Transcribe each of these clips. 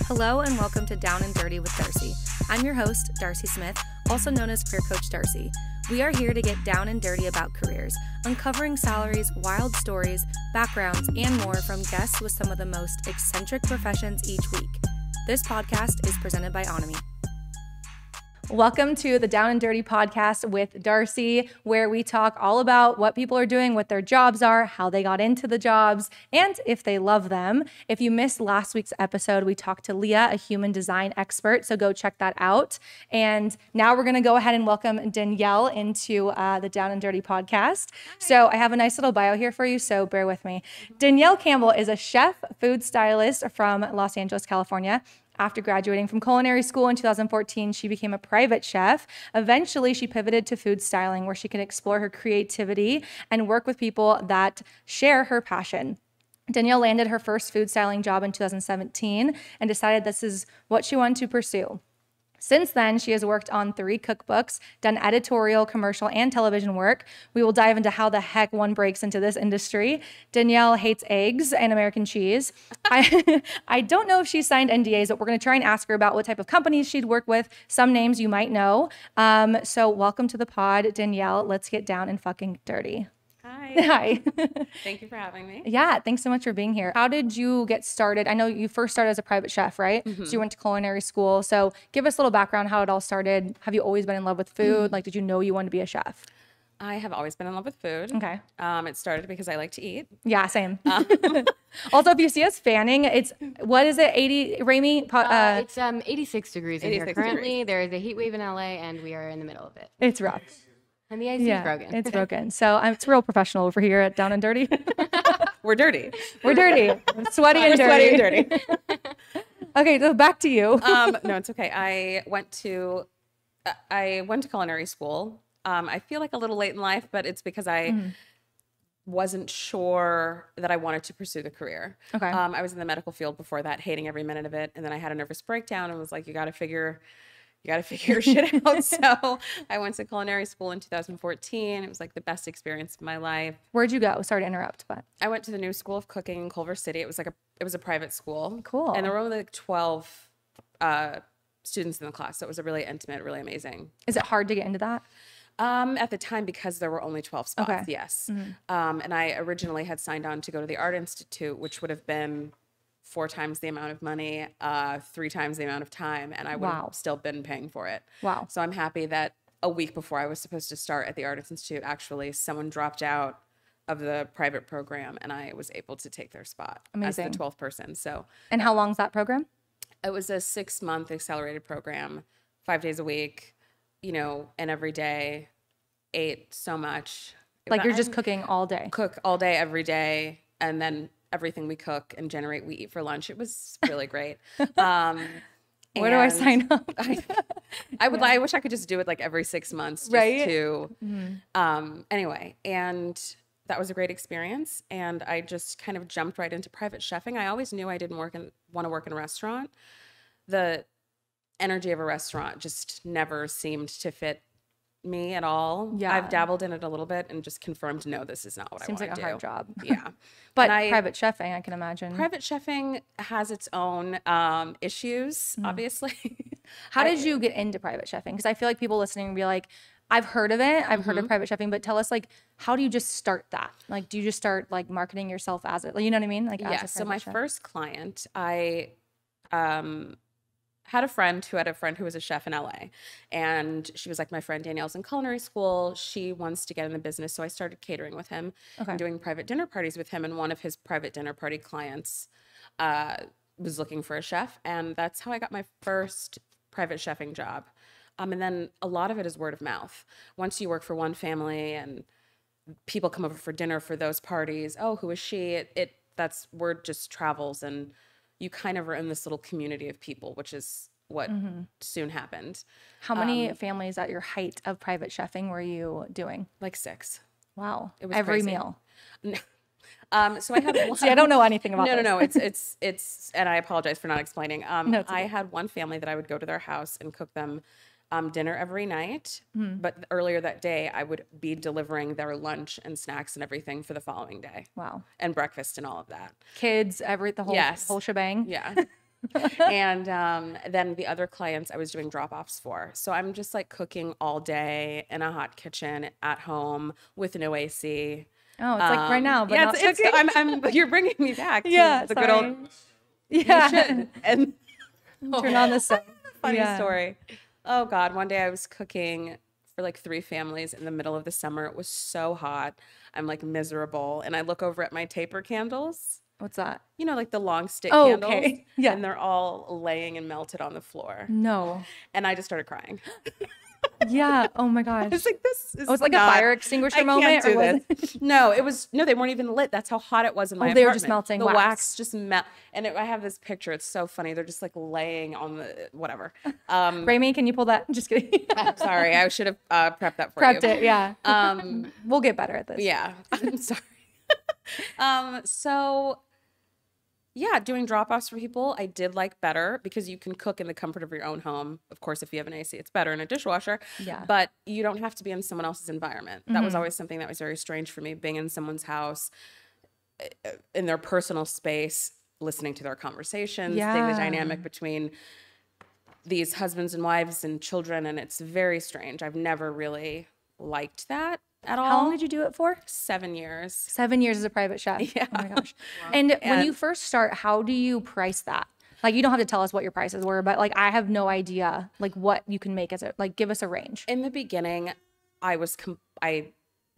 Hello and welcome to Down and Dirty with Darci. I'm your host, Darci Smith, also known as Career Coach Darci. We are here to get down and dirty about careers, uncovering salaries, wild stories, backgrounds, and more from guests with some of the most eccentric professions each week. This podcast is presented by onomy. Welcome to the Down and Dirty podcast with Darci, where we talk all about what people are doing, what their jobs are, how they got into the jobs, and if they love them. If you missed last week's episode, we talked to Leah, a human design expert, so go check that out. And now we're going to go ahead and welcome Danielle into uh, the Down and Dirty podcast. So I have a nice little bio here for you, so bear with me. Danielle Campbell is a chef, food stylist from Los Angeles, California. After graduating from culinary school in 2014, she became a private chef. Eventually, she pivoted to food styling, where she can explore her creativity and work with people that share her passion. Danielle landed her first food styling job in 2017 and decided this is what she wanted to pursue. Since then, she has worked on three cookbooks, done editorial, commercial, and television work. We will dive into how the heck one breaks into this industry. Danielle hates eggs and American cheese. I, I don't know if she signed NDAs, but we're going to try and ask her about what type of companies she'd work with, some names you might know. Um, so, welcome to the pod, Danielle. Let's get down and fucking dirty. Hi. Hi. Thank you for having me. Yeah, thanks so much for being here. How did you get started? I know you first started as a private chef, right? Mm-hmm. So you went to culinary school. So give us a little background how it all started. Have you always been in love with food? Mm-hmm. Like, did you know you wanted to be a chef? I have always been in love with food. Okay. Um, it started because I like to eat. Yeah, same. Um. also, if you see us fanning, it's what is it? Eighty, Rami? Uh, uh, it's um 86 degrees 86 in here currently. Degrees. There is a heat wave in LA, and we are in the middle of it. It's rough. And the AC yeah, is broken. it's broken. So I'm, it's real professional over here at Down and Dirty. We're dirty. We're dirty. sweaty and dirty. Sweaty and dirty. okay, so back to you. um, no, it's okay. I went to uh, I went to culinary school. Um, I feel like a little late in life, but it's because I mm-hmm. wasn't sure that I wanted to pursue the career. Okay. Um, I was in the medical field before that, hating every minute of it, and then I had a nervous breakdown and was like, "You got to figure." You got to figure shit out. so I went to culinary school in 2014. It was like the best experience of my life. Where'd you go? Sorry to interrupt, but I went to the New School of Cooking in Culver City. It was like a it was a private school. Cool. And there were only like 12 uh, students in the class. So it was a really intimate, really amazing. Is it hard to get into that? Um, at the time, because there were only 12 spots, okay. yes. Mm-hmm. Um, and I originally had signed on to go to the Art Institute, which would have been four times the amount of money, uh, three times the amount of time, and I would wow. have still been paying for it. Wow. So I'm happy that a week before I was supposed to start at the Art Institute, actually, someone dropped out of the private program and I was able to take their spot Amazing. as the 12th person. So, and how long is that program? It was a six month accelerated program, five days a week, you know, and every day, ate so much. Like you're just cooking all day. Cook all day, every day, and then everything we cook and generate we eat for lunch. It was really great. Um, Where do I sign up? I, I would. Yeah. I wish I could just do it like every six months, just right? To mm-hmm. um, anyway, and that was a great experience. And I just kind of jumped right into private chefing. I always knew I didn't work in want to work in a restaurant. The energy of a restaurant just never seemed to fit me at all. Yeah. I've dabbled in it a little bit and just confirmed no, this is not what Seems I want to like a do. hard job. Yeah. but I, private chefing, I can imagine. Private chefing has its own um, issues, mm. obviously. How did you get into private chefing? Because I feel like people listening be like, I've heard of it. I've mm-hmm. heard of mm-hmm. private chefing, but tell us like how do you just start that? Like do you just start like marketing yourself as it? You know what I mean? Like yeah. so my chef? first client, I um had a friend who had a friend who was a chef in LA. And she was like, My friend Danielle's in culinary school. She wants to get in the business. So I started catering with him okay. and doing private dinner parties with him. And one of his private dinner party clients uh, was looking for a chef. And that's how I got my first private chefing job. Um, and then a lot of it is word of mouth. Once you work for one family and people come over for dinner for those parties, oh, who is she? It, it that's word just travels and you kind of are in this little community of people, which is what mm-hmm. soon happened. How many um, families at your height of private chefing were you doing? Like six. Wow. It was every crazy. meal. Um, so I had one, See, I don't know anything about no, this. no, no. It's it's it's, and I apologize for not explaining. Um, no. I had one family that I would go to their house and cook them um, dinner every night. Mm-hmm. But earlier that day, I would be delivering their lunch and snacks and everything for the following day. Wow. And breakfast and all of that. Kids, every the whole yes. whole shebang. Yeah. and um, then the other clients I was doing drop offs for. So I'm just like cooking all day in a hot kitchen at home with no AC. Oh, it's like right Um, now, but yeah, it's, it's. I'm, I'm, you're bringing me back. to yeah, the good old. Yeah. And Turn on the sun. funny Yeah. story. Oh God, one day I was cooking for like three families in the middle of the summer. It was so hot. I'm like miserable. And I look over at my taper candles, What's that? you know, like the long stick Oh, candles. okay. Yeah. And they're all laying and melted on the floor. No. And I just started crying. Yeah. Oh my gosh. was like, this is Oh, it's like not- a fire extinguisher I moment. can't do this. no, it was no, they weren't even lit. That's how hot it was in Oh, my they were just melting The wax. wax, just melt. And it, I have this picture. It's so funny. They're just like laying on the whatever. Um, Rami, can you pull that? Just kidding. sorry, I should have uh, prepped that for Prepped you. Prepped it. Yeah. Um, We'll get better at this. yeah, I'm sorry. um, so yeah, doing drop offs for people, I did like better because you can cook in the comfort of your own home. Of course, if you have an AC, it's better in a dishwasher. Yeah. But you don't have to be in someone else's environment. That was Mhm. always something that was very strange for me, being in someone's house, uh, in their personal space, listening to their conversations, seeing the dynamic between these husbands and wives and children. And it's very strange. I've never really liked that at all. How long did you do it for? Seven years. Seven years as a private chef. Yeah. Oh my gosh. And, when you first start, how do you price that? Like you don't have to tell us what your prices were, but like I have no idea like what you can make as a like give us a range. In the beginning, I was com- I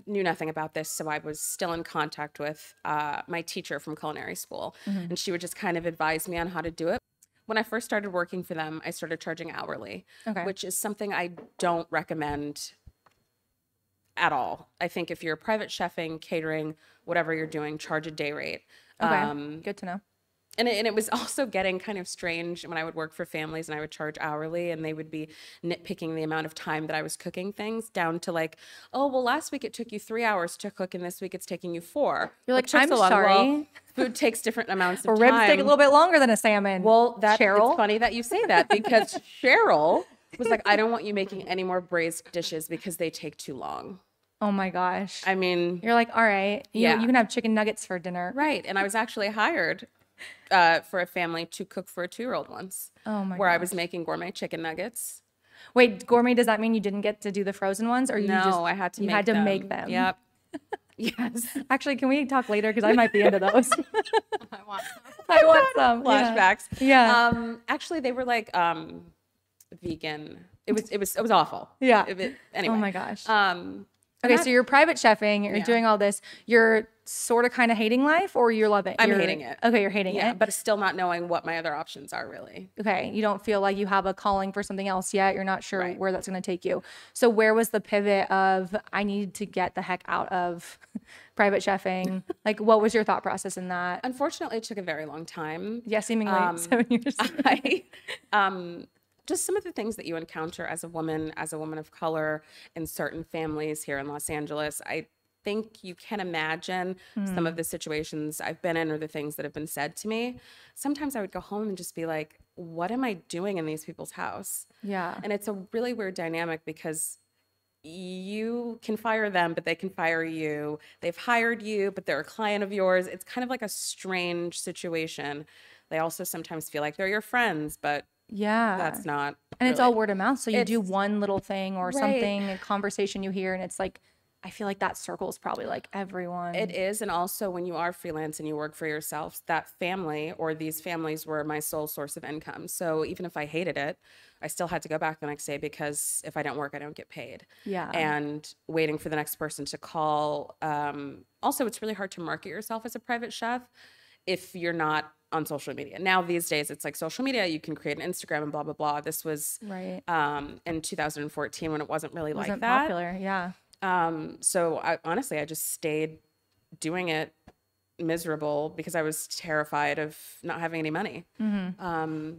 knew nothing about this, so I was still in contact with uh, my teacher from culinary school, Mm-hmm. and she would just kind of advise me on how to do it. When I first started working for them, I started charging hourly, Okay. which is something I don't recommend at all. I think if you're private chefing, catering, whatever you're doing, charge a day rate. Okay. Um, Good to know. and it, and it was also getting kind of strange when I would work for families and I would charge hourly and they would be nitpicking the amount of time that I was cooking things down to like, oh, well, last week it took you three hours to cook and this week it's taking you four. You're like, "I'm so long?" Well, sorry. food takes different amounts of Or ribs time. take a little bit longer than a salmon. Well, that, Cheryl. it's funny that you say that because Cheryl was like, I don't want you making any more braised dishes because they take too long. Oh my gosh. I mean, You're like, all right, you, Yeah. you can have chicken nuggets for dinner. right. And I was actually hired uh, for a family to cook for a two year old once. Oh my where I was making gourmet chicken nuggets. Wait, gourmet, does that mean you didn't get to do the frozen ones or you no, just I had to. you make had to them. make them? Yep. yes. Actually, can we talk later? Because I might be into those. I want I want some. yeah. Flashbacks. Yeah. Um. Actually, they were like um, vegan. It was. It was. It was awful. Yeah. It- it- anyway. Oh my gosh. Um. Okay, that- so you're private chefing, you're Yeah. doing all this. You're sort of kind of hating life or you're loving I'm you're- hating it. Okay, you're hating Yeah, it. but still not knowing what my other options are really. Okay, you don't feel like you have a calling for something else yet. You're not sure Right. where that's going to take you. So where was the pivot of I need to get the heck out of private chefing? like what was your thought process in that? Unfortunately, it took a very long time. Yeah, seemingly Um, 7 years. I, um, just some of the things that you encounter as a woman, as a woman of color in certain families here in Los Angeles. I think you can imagine some of hmm. the situations I've been in or the things that have been said to me. Sometimes I would go home and just be like, what am I doing in these people's house? yeah. And it's a really weird dynamic because you can fire them, but they can fire you. They've hired you, but they're a client of yours. It's kind of like a strange situation. They also sometimes feel like they're your friends, but Yeah. that's not. and it's all word of mouth. So you do one little thing or Right. something, a conversation you hear, and it's like, I feel like that circles probably like everyone. It is. And also, when you are freelance and you work for yourself, that family or these families were my sole source of income. So even if I hated it, I still had to go back the next day because if I don't work, I don't get paid. Yeah. And waiting for the next person to call. Um, also, it's really hard to market yourself as a private chef if you're not on social media. Now, these days, it's like social media, you can create an Instagram and blah, blah, blah. This was right. um, in 2014 when it wasn't really Wasn't like that. popular. Yeah. Um, so I honestly, I just stayed doing it miserable because I was terrified of not having any money. Mm-hmm. Um,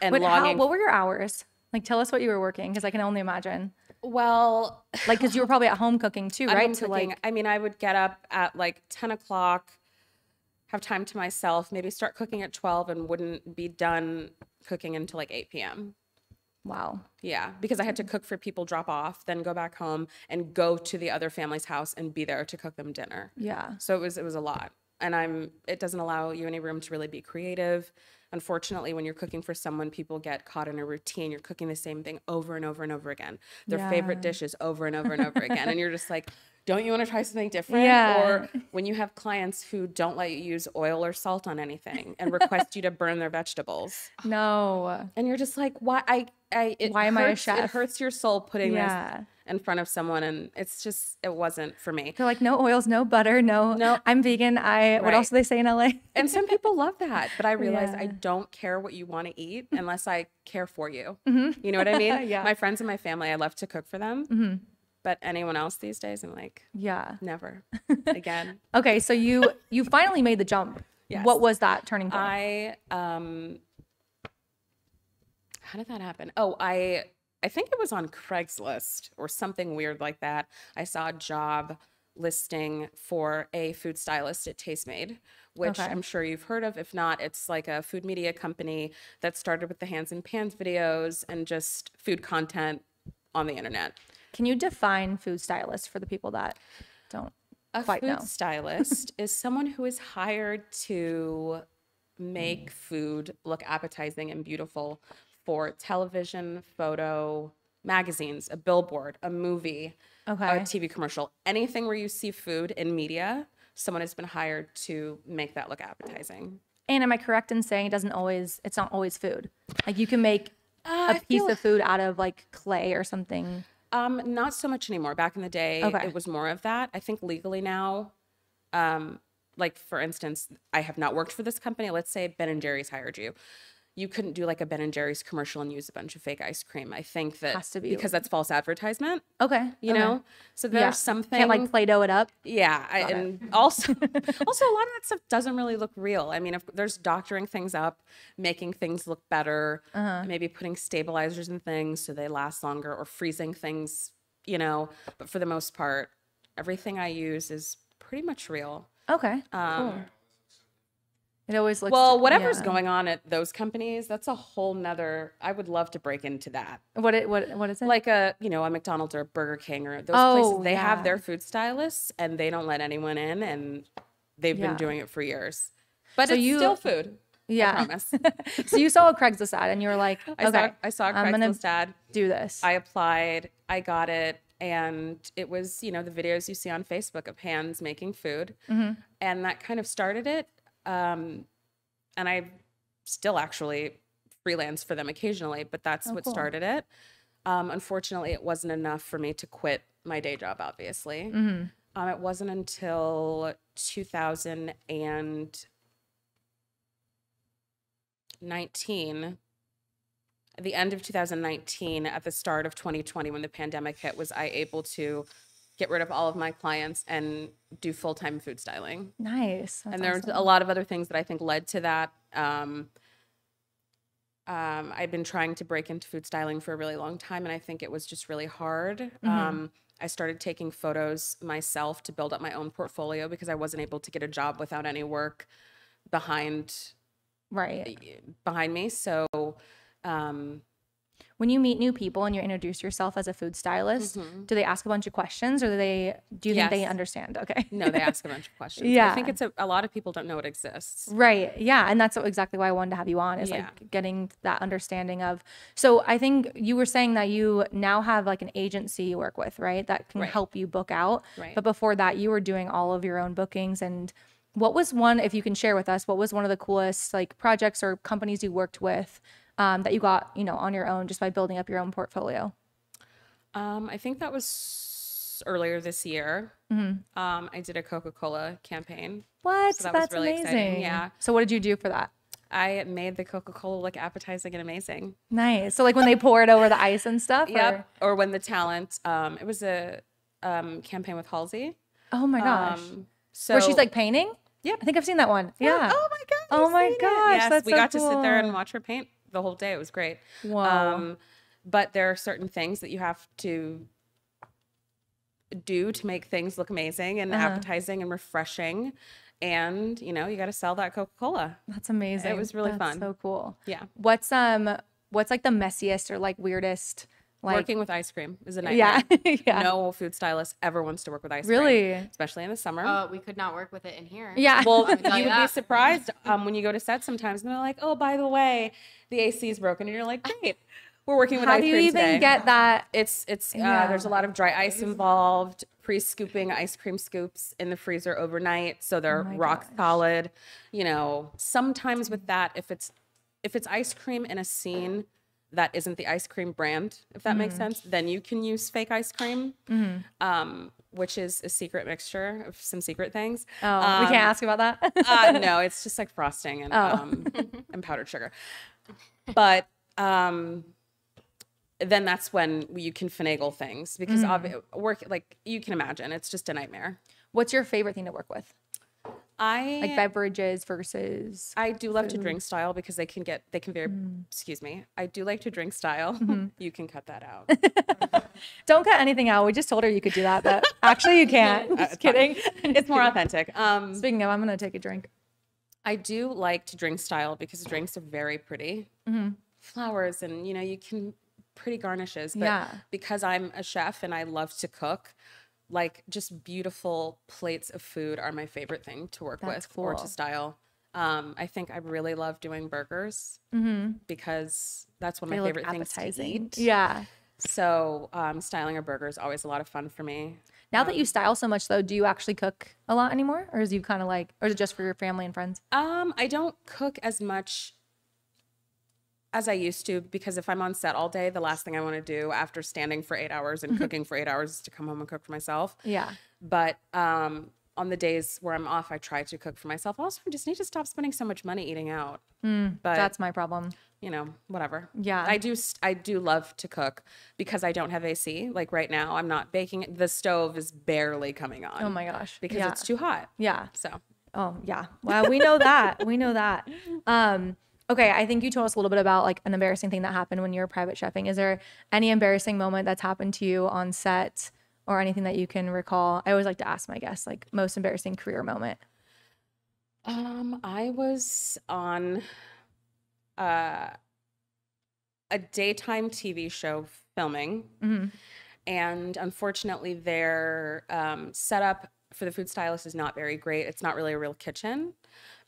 and But how, what were your hours? Like, tell us what you were working because I can only imagine. well, Like, because you were probably at home cooking too, right? To cooking, like, I mean, I would get up at like 10 o'clock, have time to myself, maybe start cooking at 12 and wouldn't be done cooking until like 8 p.m. wow. Yeah, because I had to cook for people drop off, then go back home and go to the other family's house and be there to cook them dinner. Yeah. So it was it was a lot. And I'm it doesn't allow you any room to really be creative. unfortunately, when you're cooking for someone, people get caught in a routine. You're cooking the same thing over and over and over again, their favorite Yeah. dishes over and over and over again. And you're just like, don't you want to try something different? Yeah. Or when you have clients who don't let you use oil or salt on anything and request you to burn their vegetables. No. And you're just like, why? I, I, Why am I a chef? It hurts your soul putting Yeah. this in front of someone. And it's just, it wasn't for me. They're like, no oils, no butter, no. No. I'm vegan. I. What else do they say in LA? And some people love that, but I realize I don't care what you want to eat unless I care for you. You know what I mean? Yeah. My friends and my family, I love to cook for them. Mhm. But anyone else these days, I'm like, Yeah. never again. Okay, so you you finally made the jump. Yes. What was that turning point? I um how did that happen? Oh, I I think it was on Craigslist or something weird like that. I saw a job listing for a food stylist at Tastemade, which Okay. I'm sure you've heard of. If not, it's like a food media company that started with the hands and pans videos and just food content on the internet. Can you define food stylist for the people that don't A quite food know? stylist is someone who is hired to make food look appetizing and beautiful for television, photo, magazines, a billboard, a movie, Okay. a TV commercial, anything where you see food in media, someone has been hired to make that look appetizing. And am I correct in saying it doesn't always? It's not always food. Like you can make Uh, a piece of food out of like clay or something. Um, not so much anymore. Back in the day, Okay. it was more of that. I think legally now, um, like for instance, I have not worked for this company. Let's say Ben and Jerry's hired you. You couldn't do like a Ben and Jerry's commercial and use a bunch of fake ice cream. I think that Has to be because that's false advertisement. Okay. You okay. know, so there's Yeah. something Can't like Play-Doh it up. yeah, I, it. and also, also a lot of that stuff doesn't really look real. I mean, if there's doctoring things up, making things look better, Uh-huh. maybe putting stabilizers in things so they last longer, or freezing things, you know. But for the most part, everything I use is pretty much real. Okay. Um, cool. It always looks. Well, whatever's yeah. going on at those companies, that's a whole nother. I would love to break into that. What it what what is it? Like a, you know, a McDonald's or a Burger King or those Oh, places, they yeah. have their food stylists and they don't let anyone in and they've Yeah. been doing it for years. But So it's you- still food. yeah. I promise. so you saw a Craigslist ad and you were like, I okay, saw I saw a Craigslist ad. do this. I applied, I got it, and it was, you know, the videos you see on Facebook of hands making food. Mm-hmm. And that kind of started it. Um, and I still actually freelance for them occasionally, but that's Oh, what cool. started it. Um, unfortunately, it wasn't enough for me to quit my day job, obviously. Mm-hmm. Um, it wasn't until 2019, at the end of 2019, at the start of 2020, when the pandemic hit, was I able to get rid of all of my clients and do full time food styling. Nice. That's and there's awesome. a lot of other things that I think led to that. Um, um, I'd been trying to break into food styling for a really long time, and I think it was just really hard. Mm-hmm. Um, I started taking photos myself to build up my own portfolio because I wasn't able to get a job without any work behind right. behind me. So, um, When you meet new people and you introduce yourself as a food stylist, do they ask a bunch of questions or do they do you think they Mm-hmm. Understand? Okay. no, they ask a bunch of questions. Yeah. I think it's a, a lot of people don't know it exists. Right. Yeah. And that's exactly why I wanted to have you on is Yeah. like getting that understanding of. So I think you were saying that you now have like an agency you work with, right? That can Right. help you book out. Right. But before that, you were doing all of your own bookings. And what was one, if you can share with us, what was one of the coolest like projects or companies you worked with um, that you got, you know, on your own just by building up your own portfolio? Um, I think that was earlier this year. Mm-hmm. Um, I did a Coca Cola campaign. What? So that was That's really amazing. exciting, yeah. So what did you do for that? I made the Coca Cola look appetizing and amazing. Nice. So like when they pour it over the ice and stuff? Yep. or- Or when the talent, um, it was a um, campaign with Halsey. Oh my gosh. Um, so Where she's like painting? Yep. I think I've seen that one. Yeah. Oh my god. Oh my gosh, Yes, we so got to sit there and watch her paint the whole day. It was great. Wow. Um, but there are certain things that you have to do to make things look amazing and Uh-huh. appetizing and refreshing. And you know, you got to sell that Coca Cola. That's amazing. It was really That's fun. So cool. Yeah. What's um what's like the messiest or like weirdest Like, Working with ice cream is a nightmare. yeah, yeah. No food stylist ever wants to work with ice cream. Really? Especially in the summer. Uh, Oh, we could not work with it in here. Yeah. well, I can tell you you would be surprised um, when you go to set sometimes and they're like, oh, by the way, the AC is broken. And you're like, great. We're working with How ice do you even today. get that? It's it's uh, Yeah. there's a lot of dry ice involved. Pre-scooping ice cream scoops in the freezer overnight, so they're Oh rock gosh. solid. You know, sometimes with that, if it's if it's ice cream in a scene that isn't the ice cream brand, if that Mm-hmm. makes sense, then you can use fake ice cream, um, which is a secret mixture of some secret things. Oh, we can't ask about that. uh, no, it's just like frosting and Oh. um, and powdered sugar. But um, then that's when you can finagle things because Mm. work like you can imagine it's just a nightmare. What's your favorite thing to work with? I Like beverages versus. I do love to drink style because they can get they can very Mm. excuse me I do like to drink style. Mm-hmm. you can cut that out. Don't cut anything out. We just told her you could do that, but actually you can't. Just kidding. it's more authentic. Um, Speaking of, I'm gonna take a drink. I do like to drink style because drinks are very pretty. Mm-hmm. Flowers and you know you can pretty garnishes. But Yeah. because I'm a chef and I love to cook, like just beautiful plates of food are my favorite thing to work That's with or to style. Um, I think I really love doing burgers because that's one of Mm-hmm. My favorite things to eat. Yeah. So um, styling a burger is always a lot of fun for me. Now that you style so much, though, do you actually cook a lot anymore, or is you kind of like, or is it just for your family and friends? Um, I don't cook as much as I used to because if I'm on set all day, the last thing I want to do after standing for eight hours and cooking for eight hours is to come home and cook for myself. Yeah. But um, on the days where I'm off, I try to cook for myself. Also, I just need to stop spending so much money eating out. but That's my problem. you know, whatever. Yeah. I do. I do love to cook because I don't have AC. Like right now, I'm not baking. The stove is barely coming on. Oh my gosh. Because yeah. it's too hot. Yeah. So Oh yeah. Well, we know that. we know that. Um, okay, I think you told us a little bit about like an embarrassing thing that happened when you were private chefing. Is there any embarrassing moment that's happened to you on set or anything that you can recall? I always like to ask my guests like most embarrassing career moment. Um, I was on uh, a daytime TV show filming, and unfortunately, their um, setup for the food stylist is not very great. It's not really a real kitchen.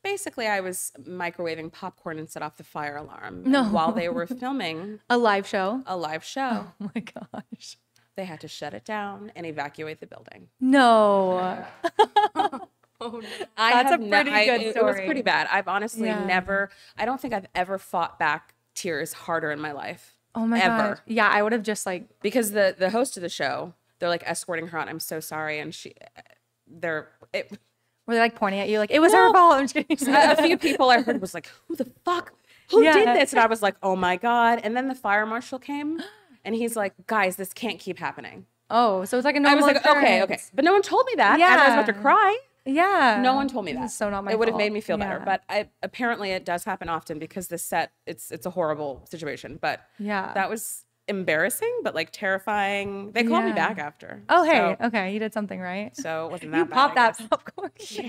Basically, I was microwaving popcorn and set off the fire alarm. No. And while they were filming A live show. a live show, Oh my gosh. they had to shut it down and evacuate the building. No. I That's a pretty I- good it- It was pretty bad. I've honestly Yeah. never. I don't think I've ever fought back tears harder in my life. Oh my Ever. god. Yeah, I would have just like Because the the host of the show, they're like escorting her out. I'm so sorry, and she, they're. It, were they like pointing at you like it was her Well, fault. I'm just kidding. a few people I heard was like, "Who the fuck? Who Yeah. did this?" And I was like, "Oh my god!" And then the fire marshal came, and he's like, "Guys, this can't keep happening." oh, so it's like a I normal I was like, "Okay, okay," but no one told me that. and I was about to cry. Yeah. No one told me that. So not my It would have made me feel better, but I, apparently it does happen often because this set it's it's a horrible situation. But Yeah. that was embarrassing, but like terrifying. They called me back after. Oh hey, so, okay, you did something right. so it wasn't that You bad, popped I that popcorn. And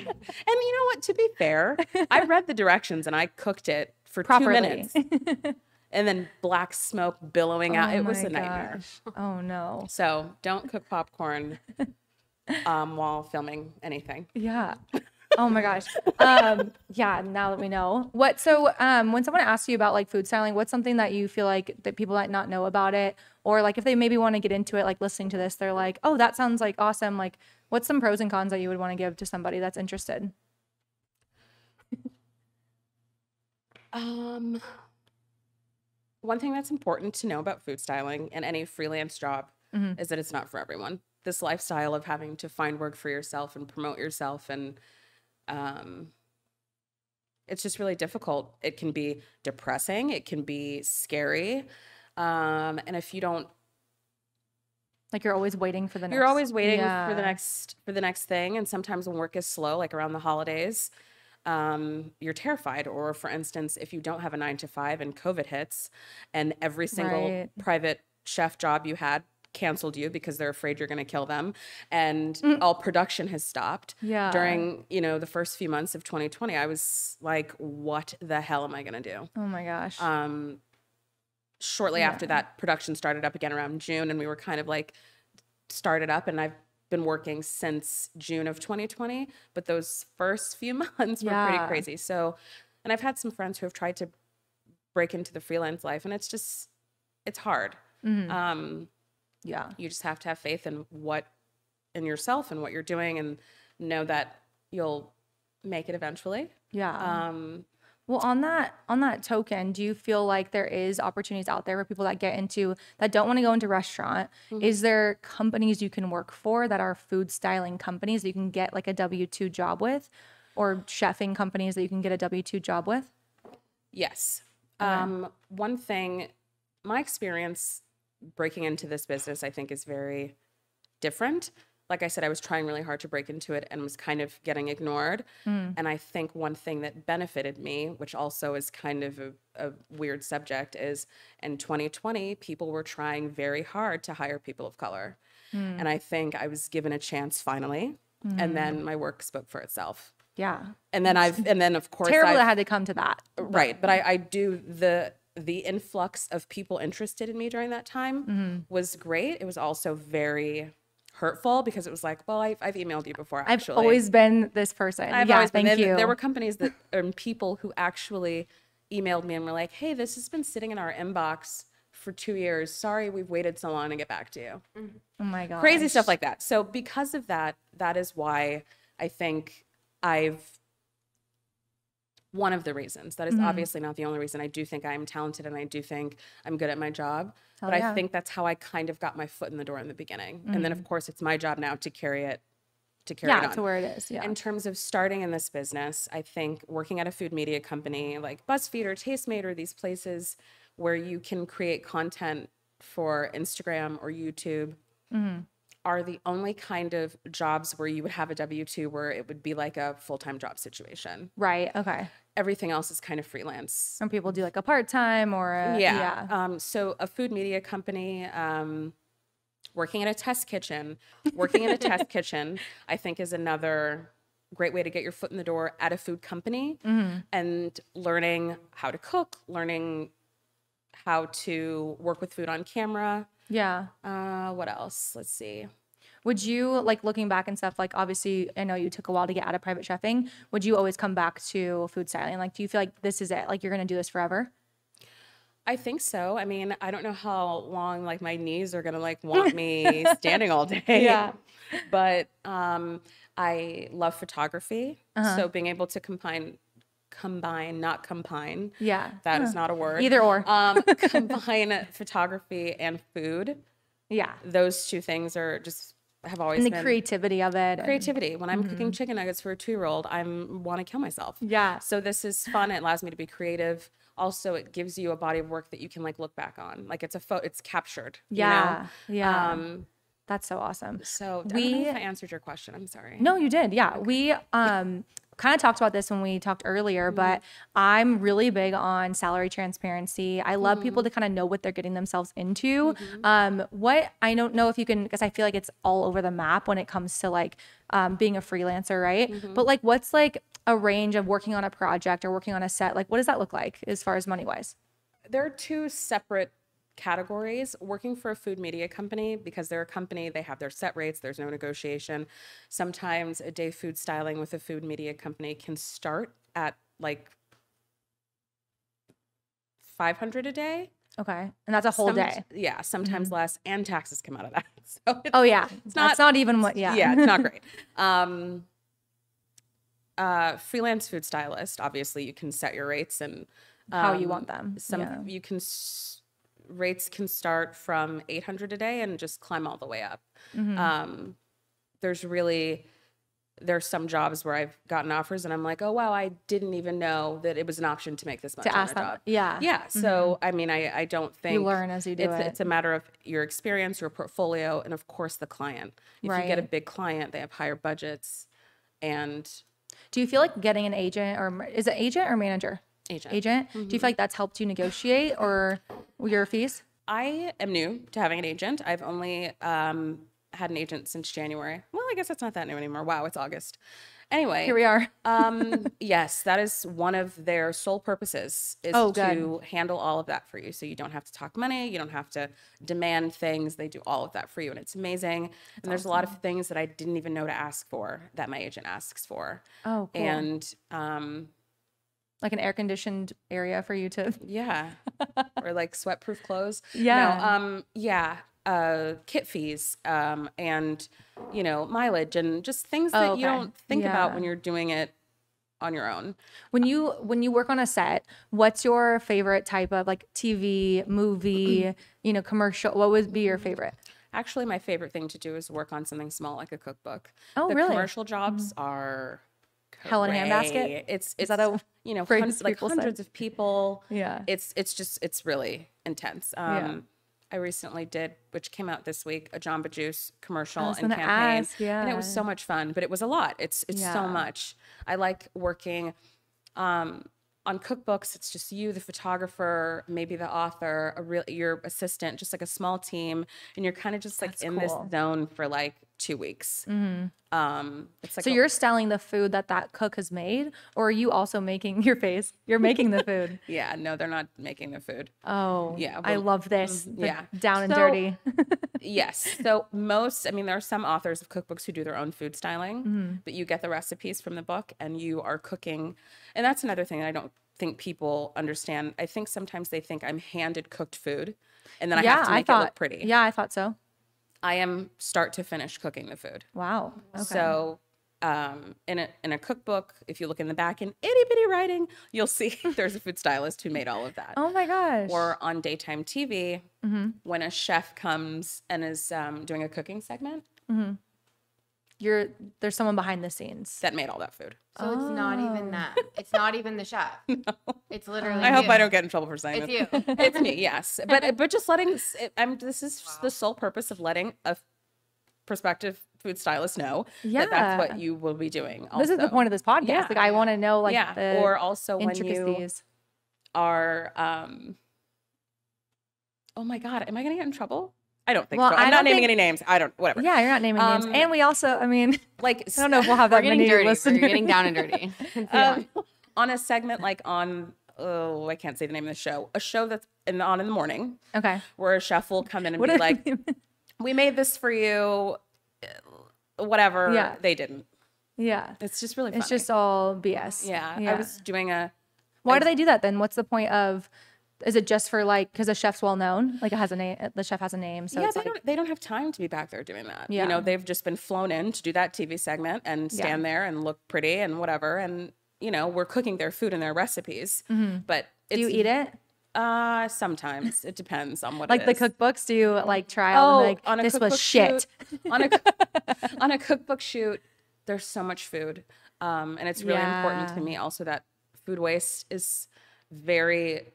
you know what? To be fair, I read the directions and I cooked it for Properly. two minutes, and then black smoke billowing out. Oh It was a nightmare. Oh no. So don't cook popcorn um, while filming anything. Yeah. Oh my gosh. Um, yeah, now that we know. What so um when someone asks you about like food styling, what's something that you feel like that people might not know about it? Or like if they maybe want to get into it, like listening to this, they're like, oh, that sounds like awesome. Like what's some pros and cons that you would want to give to somebody that's interested? Um, one thing that's important to know about food styling and any freelance job Mhm. is that it's not for everyone. This lifestyle of having to find work for yourself and promote yourself and um it's just really difficult. It can be depressing, it can be scary. Um and if you don't Like you're always waiting for the next you're always waiting for the next for the next thing and sometimes when work is slow like around the holidays um, you're terrified or for instance if you don't have a nine to five and covid hits and every single Right. private chef job you had canceled you because they're afraid you're going to kill them and Mm. all production has stopped Yeah. during you know the first few months of 2020 i was like what the hell am i going to do Oh my gosh. um shortly after that, production started up again around June, and we were kind of like started up, and I've been working since June of 2020. But those first few months were pretty crazy. So, and I've had some friends who have tried to break into the freelance life, and it's just it's hard. Mm-hmm. Um, Yeah. you just have to have faith in what in yourself and what you're doing, and know that you'll make it eventually. Yeah. Um, Well, on that on that token, do you feel like there is opportunities out there for people that get into that don't want to go into restaurant? Is there companies you can work for that are food styling companies that you can get like a W two job with, or chefing companies that you can get a W two job with? Yes. Um, one thing, my experience breaking into this business, I think, is very different. Like I said, I was trying really hard to break into it and was kind of getting ignored. Hmm. And I think one thing that benefited me, which also is kind of a, a weird subject, is in 2020, people were trying very hard to hire people of color. Hmm. And I think I was given a chance finally. And hmm. then my work spoke for itself. Yeah. And then I've, and then of course, Terrible I've, that had to come to that. right but I, I do the the influx of people interested in me during that time Mm-hmm. was great it was also very hurtful because it was like well i've, I've emailed you before I've always been this person. I've yeah, always been- thank and you. there were companies that and people who actually emailed me and were like hey this has been sitting in our inbox for two years sorry we've waited so long to get back to you oh my god. crazy stuff like that. So because of that, that is why I think I've one of the reasons. That is Mm-hmm. obviously not the only reason. I do think I am talented and I do think I'm good at my job. Hell but yeah. I think that's how I kind of got my foot in the door in the beginning. And then of course it's my job now to carry it to carry it Mm-hmm. Yeah, on. to where it is. Yeah. In terms of starting in this business, I think working at a food media company like BuzzFeed or Tastemade or these places where you can create content for Instagram or YouTube Mm-hmm. are the only kind of jobs where you would have a W 2 where it would be like a full time job situation. right. Okay. Everything else is kind of freelance. Some people do like a part time or a, Yeah. yeah. Um, so a food media company, um, working in a test kitchen, working in a test kitchen, I think is another great way to get your foot in the door at a food company Mm-hmm. and learning how to cook, learning how to work with food on camera. Yeah. Uh, what else? Let's see. Would you like looking back and stuff? Like, obviously, I know you took a while to get out of private chefing. Would you always come back to food styling? Like, do you feel like this is it? Like, you're gonna do this forever? I think so. I mean, I don't know how long like my knees are gonna like want me standing all day. Yeah. But um I love photography. Uh-huh. So being able to combine combine, not combine. Yeah. That is not a word. Either or. Um combine photography and food. yeah. Those two things are just have always And the been creativity of it. and- creativity. When I'm cooking chicken nuggets for a two year old, I'm want to kill myself. Yeah. So this is fun. It allows me to be creative. Also, it gives you a body of work that you can like look back on. Like it's a photo, it's captured. you know? Yeah. Yeah. Um, That's so awesome. so I don't We- know if I answered your question. I'm sorry. No, you did. Yeah. We um kind of talked about this when we talked earlier, Mm-hmm. but I'm really big on salary transparency. I love people Mm-hmm. to kind of know what they're getting themselves into. Um what I don't know if you can because I feel like it's all over the map when it comes to like um being a freelancer, right? Mm-hmm. But like what's like a range of working on a project or working on a set? Like what does that look like as far as money wise? There are two separate categories working for a food media company because they're a company they have their set rates there's no negotiation sometimes a day food styling with a food media company can start at like 500 a day Okay. And that's a whole Some- day. Yeah, sometimes less, and taxes come out of that. So Oh yeah. it's That's not. not even what yeah. yeah, it's not great. Um, uh, freelance food stylist. Obviously, you can set your rates and How you um, want them. Some Yeah. you can rates can start from 800 a day and just climb all the way up. Mm-hmm. Um, there's really there's some jobs where I've gotten offers and I'm like, oh wow, I didn't even know that it was an option to make this much to on ask a them. job. Yeah. Yeah. So I mean, I I don't think You learn as you do it's, it. It's a matter of your experience, your portfolio, and of course the client. If you get a big client, they have higher budgets and Do you feel like getting an agent or is it agent or manager? Agent. Agent. Do you feel like that's helped you negotiate or your fees? I am new to having an agent. I've only um, had an agent since January. Well, I guess that's not that new anymore. Wow, it's August. Anyway, Here we are. um, yes, that is one of their sole purposes is Oh, to handle all of that for you. So you don't have to talk money, you don't have to demand things. They do all of that for you, and it's amazing. and there's a lot of things that I didn't even know to ask for that my agent asks for, Oh, cool. and um, like an air conditioned area for you to. yeah, or like sweatproof clothes. Yeah. No, um, yeah. Uh, kit fees, um, and you know, mileage and just things that Oh, you don't think about when you're doing it on your own. When you when you work on a set, what's your favorite type of like TV, movie, you know, commercial? What would be your favorite? Actually, my favorite thing to do is work on something small like a cookbook. Oh, the really? Commercial jobs are Hell in a handbasket? It's it's that a you know phrase hun- like hundreds of people. Yeah. It's it's just it's really intense. Um, Yeah. I recently did, which came out this week, a Jamba Juice commercial and campaign, ask, and it was so much fun. But it was a lot. It's it's so much. I like working. Um, on cookbooks, it's just you, the photographer, maybe the author, a real your assistant, just like a small team, and you're kind of just like That's in this zone for like two weeks. Um, it's like So a- you're selling the food that that cook has made, or are you also making your face? You're making the food. yeah, no, they're not making the food. Oh, Yeah, I love this. the yeah. down and So- dirty. Yes. So most, I mean, there are some authors of cookbooks who do their own food styling, Mm-hmm. but you get the recipes from the book and you are cooking. And that's another thing that I don't think people understand. I think sometimes they think I'm handed cooked food and then I have to make thought. it look pretty. Yeah, I thought so. I am start to finish cooking the food. Wow. Okay. So um, in a in a cookbook, if you look in the back in itty bitty writing, you'll see there's a food stylist who made all of that. oh my gosh. Or on daytime TV, Mm-hmm. when a chef comes and is um, doing a cooking segment, you're there's someone behind the scenes. that made all that food. So it's not even that. It's not even the chef. no. It's literally. I hope. I don't get in trouble for saying It's it. you. It's me, yes. But but just letting it- I'm this is the sole purpose of letting a prospective food stylist know that that's what you will be doing. This is the point of this podcast. Yeah. Like I want to know like yeah. the or also when you intricacies. are um oh my god, am I gonna get in trouble? I don't think Well, so. I I'm not don't naming think- any names. I don't whatever. Yeah, you're not naming names. Um, And we also, I mean, Like I don't know if we'll have that getting many dirty. listeners. We're getting down and dirty. um, on a segment like on oh I can't say the name of the show. A show that's in on in the morning okay. where a chef will come in and What be if- like, "We made this for you." uh, Whatever. Yeah. They didn't. yeah. It's just really. It's just all BS. Yeah, I was doing a. Why do they do that then? What's the point of? Is it just for like because the chef's well known, like it has a name, the chef has a name, so yeah, they like don't. They don't have time to be back there doing that. Yeah. You know, they've just been flown in to do that TV segment and Yeah. stand there and look pretty and whatever. And you know, we're cooking their food and their recipes. But do you eat it? Uh, sometimes it depends on what. Like the cookbooks, do you like try? Oh, like, on a this cookbook was shit. on a on a cookbook shoot, there's so much food, um, and it's really important to me also that food waste is very.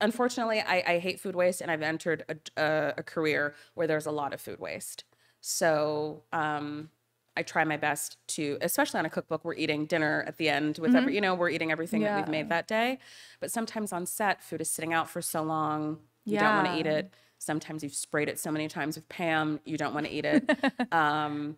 Unfortunately, I, I hate food waste, and I've entered a, a, a career where there's a lot of food waste. So um, I try my best to, especially on a cookbook, we're eating dinner at the end with every, you know, we're eating everything that we've Mm-hmm. Made that day. But sometimes on set, food is sitting out for so long, you don't want to eat it. Sometimes you've sprayed it so many times with Pam, you don't want to eat it. um,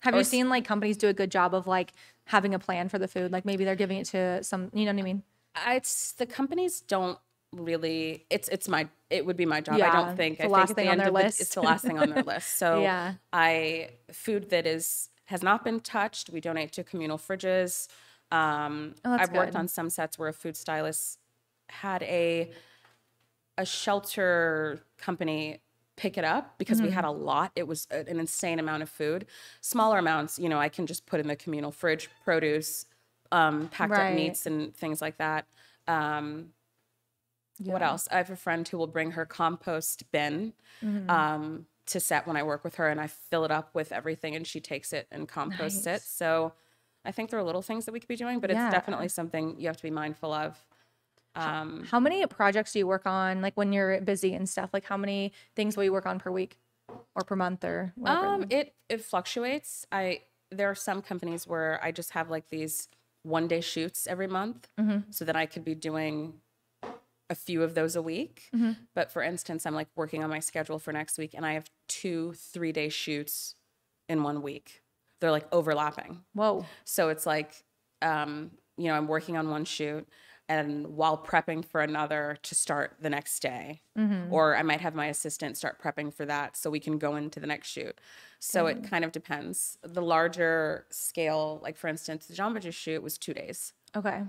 Have you seen like companies do a good job of like having a plan for the food? Like maybe they're giving it to some, you know what I mean? I- it's the companies don't really. It's it's my it would be my job. I don't think it's the I last at thing the on their of the- list. it's the last thing on their list. So Yeah. I food that is has not been touched. We donate to communal fridges. Um, Oh, I've worked on some sets where a food stylist had a a shelter company pick it up because we had Mm-hmm. a lot. It was an insane amount of food. Smaller amounts, you know, I can just put in the communal fridge, produce, um, packed Right. up meats and things like that. Um, What else? I have a friend who will bring her compost bin Mm-hmm. um, to set when I work with her, and I fill it up with everything, and she takes it and composts it. So I think there are little things that we could be doing, but Yeah. it's definitely something you have to be mindful of. Um, How many projects do you work on like when you're busy and stuff? Like how many things will you work on per week or per month or whatever? Um, it it fluctuates. I there are some companies where I just have like these one day shoots every month, Mm-hmm. so that I could be doing a few of those a week. Mm-hmm. But for instance, I'm like working on my schedule for next week, and I have two three day shoots in one week they're like overlapping. Whoa. So it's like, um, you know, I'm working on one shoot and while prepping for another to start the next day. Or I might have my assistant start prepping for that so we can go into the next shoot. So it kind of depends. The larger scale, like for instance, the Jamba Juice shoot was two days. Okay.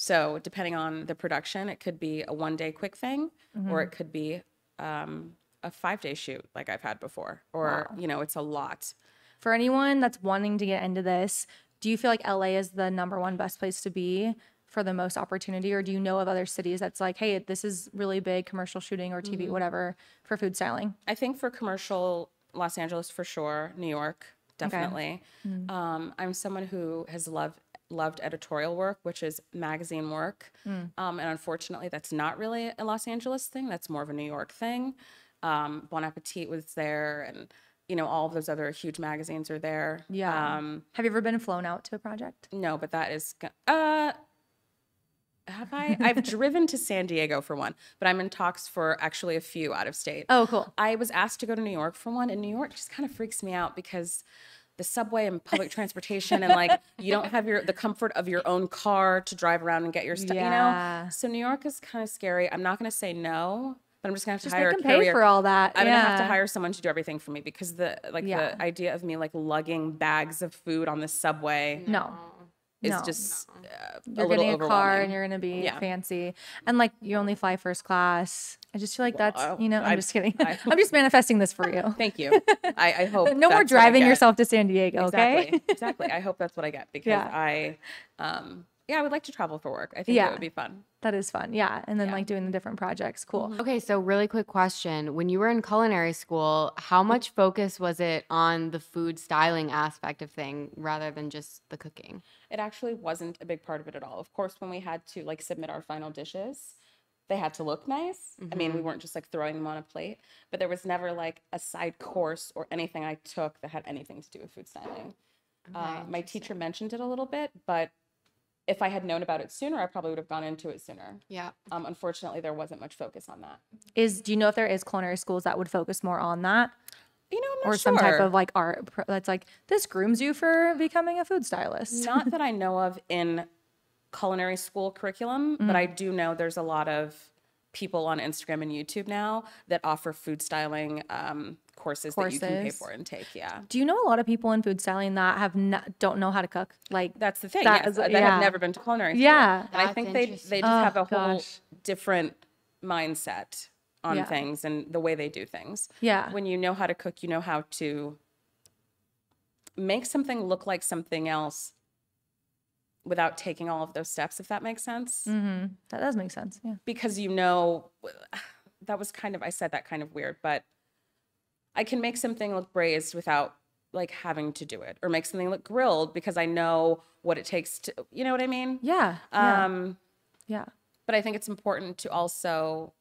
So depending on the production, it could be a one day quick thing or it could be um, a five day shoot like I've had before. Or, you know, it's a lot. For anyone that's wanting to get into this, do you feel like LA is the number one best place to be for the most opportunity, or do you know of other cities that's like, hey, this is really big commercial shooting or TV, whatever, for food styling? I think for commercial, Los Angeles for sure, New York definitely. Um, I'm someone who has loved loved editorial work, which is magazine work, um, and unfortunately, that's not really a Los Angeles thing. That's more of a New York thing. Um, bon Appetit was there, and you know all of those other huge magazines are there. Yeah. Um, Have you ever been flown out to a project? no, but that is uh. Have I? I've driven to San Diego for one, but I'm in talks for actually a few out of state. Oh, cool. I was asked to go to New York for one, and New York just kind of freaks me out because the subway and public transportation and like you don't have your the comfort of your own car to drive around and get your stuff, you Yeah. know? So New York is kind of scary. I'm not gonna say no, but I'm just gonna have to Just hire make a them pay courier. for all that. I'm gonna have to hire someone to do everything for me because the like Yeah. the idea of me like lugging bags of food on the subway No. Is No. just uh, You're a little getting a car and you're gonna be Yeah. fancy, and like you only fly first class. I just feel like that's you know. I'm I- just kidding. I- I'm just manifesting this for you. Thank you. I, I hope no more that's what I driving yourself to San Diego. Okay. Exactly. exactly. I hope that's what I get because Yeah. I, um, yeah, I would like to travel for work. I think Yeah. it would be fun. that is fun. Yeah, and then Yeah. like doing the different projects. Cool. Okay, so really quick question. When you were in culinary school, how much focus was it on the food styling aspect of thing rather than just the cooking? It actually wasn't a big part of it at all. Of course, when we had to like submit our final dishes, they had to look nice. I mean, we weren't just like throwing them on a plate, but there was never like a side course or anything I took that had anything to do with food styling. Uh, my teacher mentioned it a little bit, but if I had known about it sooner, I probably would have gone into it sooner. Yeah. Um, unfortunately, there wasn't much focus on that. Is do you know if there is culinary schools that would focus more on that, You know, I'm not or some type of like art that's like this grooms you for becoming a food stylist? not that I know of in culinary school curriculum, but I do know there's a lot of people on Instagram and YouTube now that offer food styling um, courses, that you can pay for and take. Yeah. Do you know a lot of people in food styling that have not, don't know how to cook? Like That's the thing. That yes, is- that yeah. have never been to culinary school. Yeah. And I think they they just have a Oh, whole gosh. different mindset on Yeah. things and the way they do things. Yeah. When you know how to cook, you know how to make something look like something else without taking all of those steps, if that makes sense. mm-hmm. that does make sense. Yeah. because you know that was kind of I said that kind of weird, but I can make something look braised without like having to do it or make something look grilled because I know what it takes to you know what I mean? Yeah. Yeah. Um yeah. but I think it's important to also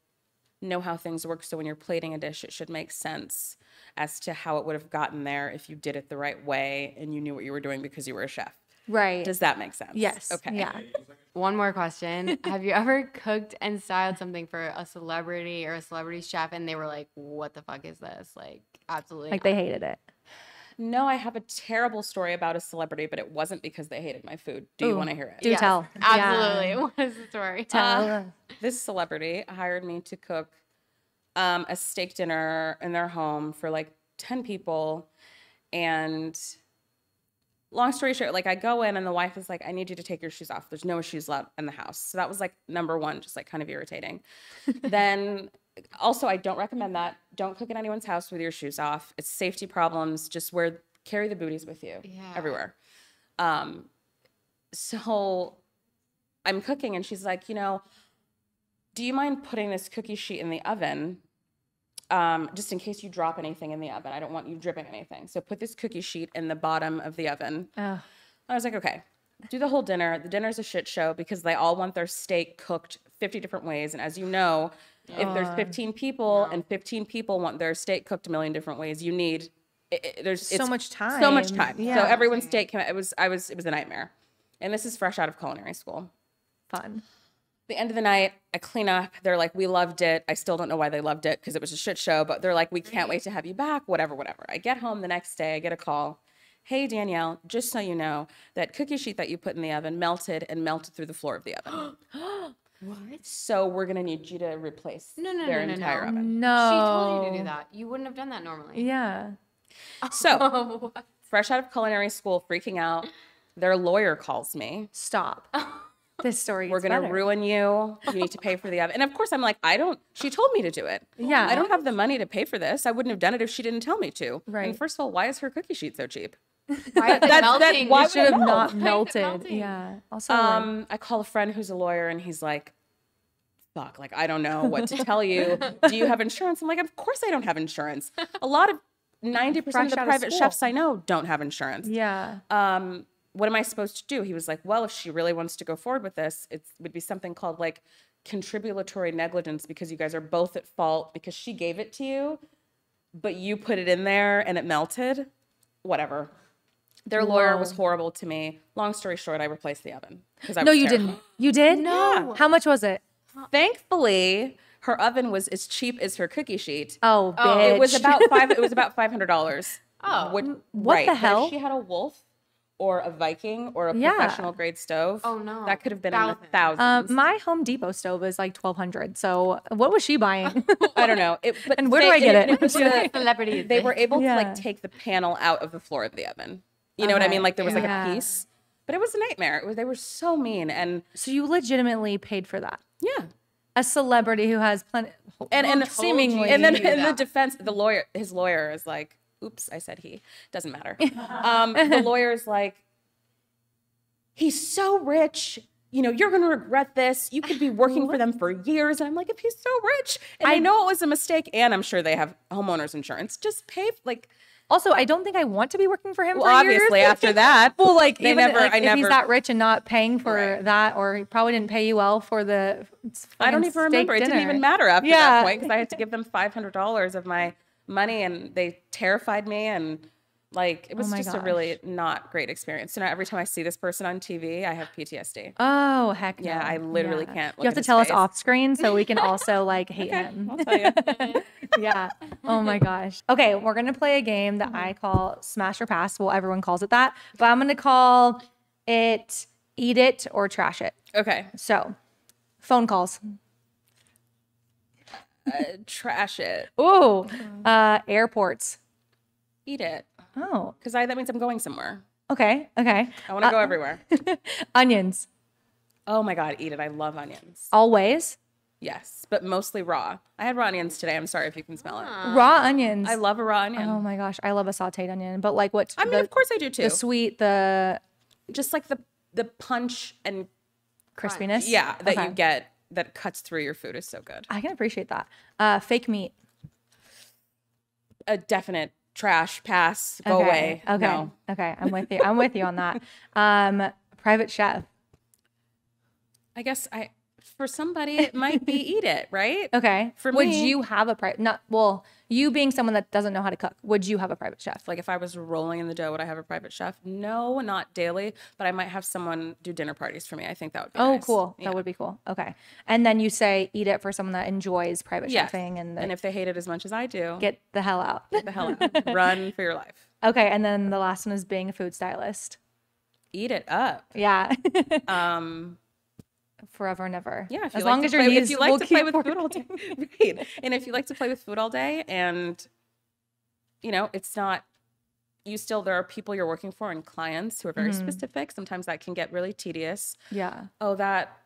know how things work so when you're plating a dish it should make sense as to how it would have gotten there if you did it the right way and you knew what you were doing because you were a chef. Right. Does that make sense? yes. Okay. Yeah. One more question. Have you ever cooked and styled something for a celebrity or a celebrity chef and they were like, what the fuck is this? Like, absolutely. Like not. they hated it. No, I have a terrible story about a celebrity, but it wasn't because they hated my food. Do you want to hear it? Do Yes, tell. Absolutely. Yeah. What is the story? Tell. this celebrity hired me to cook um, a steak dinner in their home for like 10 people. And long story short, like I go in and the wife is like, I need you to take your shoes off. There's no shoes left in the house. So that was like number one, just like kind of irritating. then also, I don't recommend that. Don't cook in anyone's house with your shoes off. It's safety problems. Just wear, carry the booties with you Yeah. everywhere. Um, so I'm cooking and she's like, you know, do you mind putting this cookie sheet in the oven? Um, just in case you drop anything in the oven. I don't want you dripping anything. So put this cookie sheet in the bottom of the oven. Ugh. I was like, okay, do the whole dinner. The dinner's a shit show because they all want their steak cooked 50 different ways. And as you know, if there's 15 people and 15 people want their steak cooked a million different ways, you need it, it- there's So much time. So much time. time. So everyone's steak came. It was I was it was a nightmare. And this is fresh out of culinary school. Fun. The end of the night, I clean up. They're like, we loved it. I still don't know why they loved it because it was a shit show, but they're like, we can't mm-hmm. wait to have you back, whatever, whatever. I get home the next day, I get a call. Hey, Danielle, just so you know, that cookie sheet that you put in the oven melted and melted through the floor of the oven. What? so we're going to need you to replace No, no, their no, no, entire no. oven. No. She told you to do that. You wouldn't have done that normally. Yeah. So, oh, fresh out of culinary school, freaking out, their lawyer calls me. Stop. this story. We're gets going to better. ruin you. You need to pay for the oven. And of course, I'm like, I don't, she told me to do it. Yeah. I don't have the money to pay for this. I wouldn't have done it if she didn't tell me to. Right. And first of all, why is her cookie sheet so cheap? Why is it That- that- melting? why would should have know? not Why is it melted. Yeah. Also, like, Um, I call a friend who's a lawyer and he's like, fuck, like, I don't know what to tell you. Do you have insurance? I'm like, of course I don't have insurance. A lot of 90% Fresh of the out of private chefs I know don't have insurance. yeah. um, what am I supposed to do? He was like, well, if she really wants to go forward with this, it would be something called like contributory negligence because you guys are both at fault because she gave it to you, but you put it in there and it melted. Whatever. Their lawyer was horrible to me. Long story short, I replaced the oven because I No, you terrified. didn't. You did? No. How much was it? Thankfully, her oven was as cheap as her cookie sheet. Oh, bitch. It was about five. It was about five hundred dollars. Oh. what, what right. the hell? she had a wolf or a Viking or a Yeah. professional grade stove. Oh, no. that could have been in the Thousands. thousands. Um, my Home Depot stove is like twelve hundred. So what was she buying? I don't know. It, but And where do I get it? was the- Celebrity. they were able to like take the panel out of the floor of the oven. You know what I mean? Like there was like Yeah. a piece, but it was a nightmare. It was, they were so mean, and so you legitimately paid for that? yeah. A celebrity who has plenty, and and seemingly, and then in the defense, the lawyer, his lawyer is like, "Oops, I said he." Doesn't matter. um, the lawyer's like, "He's so rich." You know, you're gonna regret this. You could be working for them for years. And I'm like, if he's so rich, and I, know it was a mistake, and I'm sure they have homeowners insurance, just pay. Like, Also, I don't think I want to be working for him. well, for years. obviously after that, well, like they even never. like, I if never. he's that rich and not paying for Right. that, or he probably didn't pay you well for the. I don't even remember. It didn't even matter after Yeah. that point because I had to give them five hundred dollars of my money, and they terrified me, and like it was Oh just a really not great experience. So now every time I see this person on TV, I have PTSD. Oh heck Yeah. I literally can't You have to tell us off screen so we can also like hate him. I'll tell you. yeah. Oh my gosh. Okay, we're gonna play a game Mm-hmm. that I call Smash or Pass. Well, everyone calls it that, but I'm gonna call it Eat It or Trash It. Okay, So, phone calls. Uh, trash it, Ooh, uh, airports. eat it, Oh, because I that means I'm going somewhere. okay, okay. I want to go everywhere. Onions, Oh my god, eat it! I love onions. always. Yes, but mostly raw. I had raw onions today. I'm sorry if you can smell it. Raw onions. I love a raw onion. Oh my gosh, I love a sautéed onion. But like what? I mean, the, of course I do too. the sweet, the Just like the the punch and crispiness. Yeah, that Okay. you get that cuts through your food is so good. I can appreciate that. Uh, fake meat. A definite trash pass. Go okay. away. Okay. No. Okay. I'm with you. I'm with you on that. Um, private chef. I guess I for somebody it might be eat it, right? Okay. For would me- you have a private? Not well. You being someone that doesn't know how to cook, would you have a private chef? Like if I was rolling in the dough, would I have a private chef? No, not daily, but I might have someone do dinner parties for me. I think that would be Oh, nice. cool. Yeah. That would be cool. Okay. And then you say eat it for someone that enjoys private Yes. chefing and, And if they hate it as much as I do, get get the hell out. Get the hell out. Run for your life. okay. And then the last one is being a food stylist. Eat it up. Yeah. Um, Forever and ever. Yeah, as you long as your play, knees if you like to play with food all day, right? And if you like to play with food all day, and you know, it's not you still there are people you're working for and clients who are very Mm-hmm. specific. Sometimes that can get really tedious. Yeah. Oh, that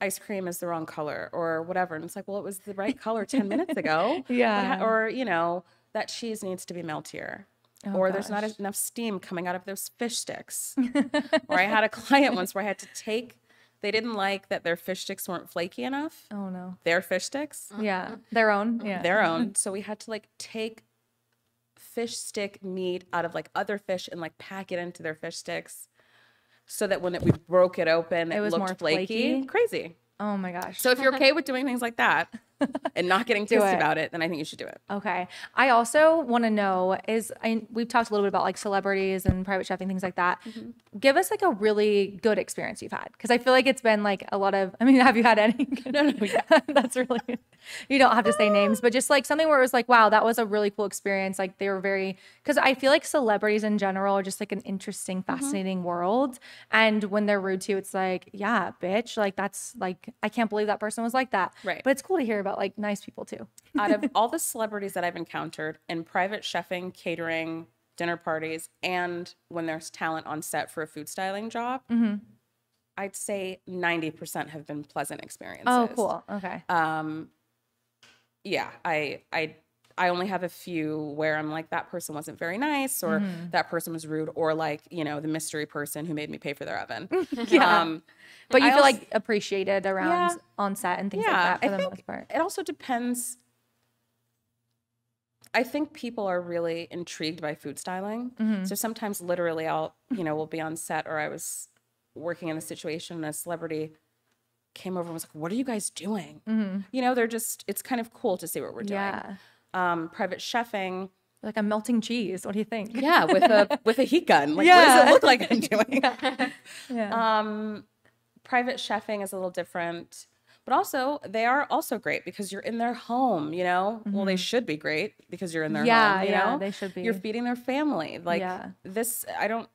ice cream is the wrong color or whatever, and it's like, well, it was the right color ten minutes ago. Yeah. or you know, that cheese needs to be meltier. Oh, or there's not enough steam coming out of those fish sticks. or I had a client once where I had to take, they didn't like that their fish sticks weren't flaky enough Oh no. their fish sticks, Yeah. Their own. Mm-hmm. Yeah. their own. So we had to like take fish stick meat out of like other fish and like pack it into their fish sticks so that when it, we broke it open, it, was looked more flaky. flaky? Crazy. oh my gosh. So if you're okay with doing things like that and not getting pissed it. about it, then I think you should do it. Okay. I also want to know is I we've talked a little bit about like celebrities and private chefing things like that. Mm-hmm. Give us like a really good experience you've had because I feel like it's been like a lot of. I mean, have you had any? Good? No, no, That's really. you don't have to say names, but just like something where it was like, wow, that was a really cool experience. Like they were very, because I feel like celebrities in general are just like an interesting, Mm-hmm. fascinating world. And when they're rude to you, it's like, yeah, bitch, like that's like, I can't believe that person was like that. Right. But it's cool to hear about like nice people too. Out of all the celebrities that I've encountered in private chefing, catering, dinner parties, and when there's talent on set for a food styling job, Mm-hmm. I'd say 90% have been pleasant experiences. Oh, cool. Okay. Um, yeah, I, I, I only have a few where I'm like that person wasn't very nice, or Mm-hmm. that person was rude, or like you know the mystery person who made me pay for their oven. Yeah. Um, But you I feel also- like appreciated around Yeah. on set and things yeah, like that for I the think most part. it also depends. I think people are really intrigued by food styling. Mm-hmm. So sometimes, literally, I'll you know we'll be on set, or I was working in a situation, and a celebrity came over and was like, "What are you guys doing?" You know, they're just it's kind of cool to see what we're doing. Mm-hmm. Yeah. Um, private chefing, Like I'm melting cheese. What do you think? yeah, with a with a heat gun. Like, what does it look like I'm doing? Yeah. Um, private chefing is a little different, but also they are also great because you're in their home. You know, well, they should be great because you're in their Mm-hmm. Yeah, home. You yeah, know, they should be You're feeding their family. Like Yeah. this, I don't.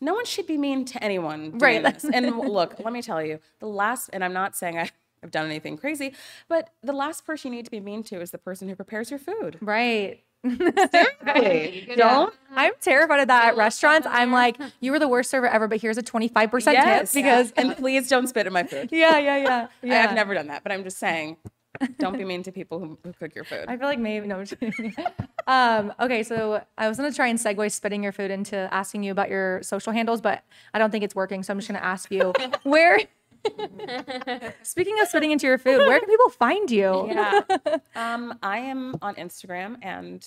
No one should be mean to anyone. Doing Right. This. And look, let me tell you, the last, and I'm not saying I. I've done anything crazy, but the last person you need to be mean to is the person who prepares your food. Right. Seriously, don't I'm terrified of that at restaurants. I'm like, you were the worst server ever, but here's a 25% tip because and please don't spit in my food. yeah, yeah, yeah. yeah. I've never done that, but I'm just saying, don't be mean to people who, who cook your food. I feel like maybe no. I'm just kidding. um, okay, so I was gonna try and segue spitting your food into asking you about your social handles, but I don't think it's working. So I'm just gonna ask you where. Speaking of spitting into your food, where can people find you? yeah. Um, I am on Instagram, and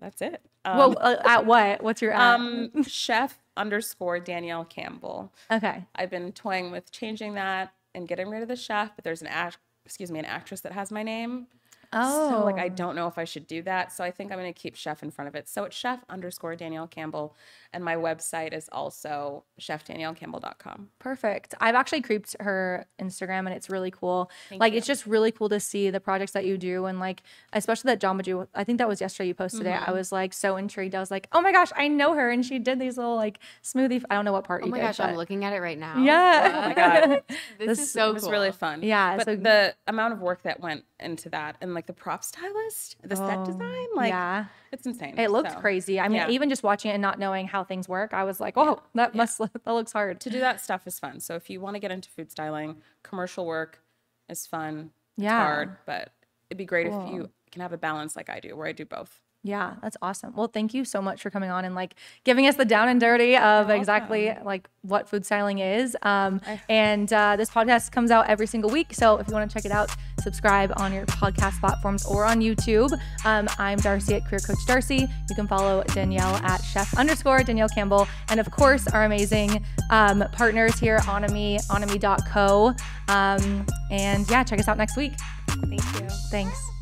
that's it. Um, Well, uh, at what? What's your at? um, chef underscore Danielle Campbell. okay. I've been toying with changing that and getting rid of the chef, but there's an act, excuse me, an actress that has my name. Oh, So like I don't know if I should do that. So I think I'm gonna keep chef in front of it. So it's chef underscore Danielle Campbell. And my website is also chefdaniellecampbell.com. Perfect. I've actually creeped her Instagram and it's really cool. like it's just really cool to see the projects that you do and like especially that Jamba Ju. I think that was yesterday you posted it. Mm-hmm. I was like so intrigued. I was like, oh my gosh, I know her and she did these little like smoothie. I don't know what part Oh you my did. gosh, I'm looking at it right now. Yeah. Oh my God. This, This- is so it was cool. really fun. Yeah, But so- the amount of work that went into that and like the prop stylist, the set Oh, design, like yeah. it's insane. It looked So, crazy. I mean, yeah. even just watching it and not knowing how things work, I was like, oh, that must look, that looks hard. To do that stuff is fun. So if you want to get into food styling, commercial work is fun. Yeah. It's hard, but it'd be great Cool. if you can have a balance like I do, where I do both. Yeah, that's awesome. Well, thank you so much for coming on and like giving us the down and dirty of exactly like what food styling is. Um, and uh, this podcast comes out every single week. So if you want to check it out, subscribe on your podcast platforms or on YouTube. Um, I'm Darci at Career Coach Darci. You can follow Danielle at chef underscore Danielle Campbell. And of course, our amazing um, partners here, onomy, onomy.co. Um, and yeah, check us out next week. Thank you. Thanks.